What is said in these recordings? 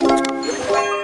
Thank you.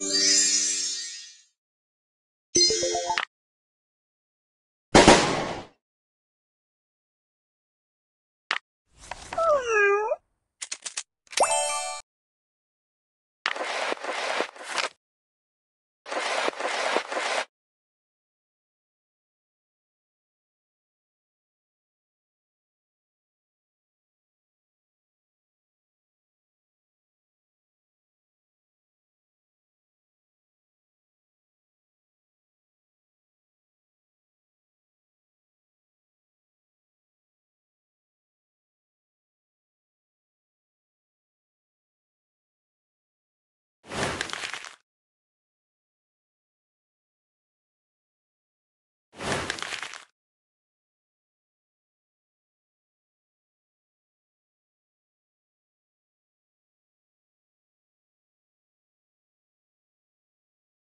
you.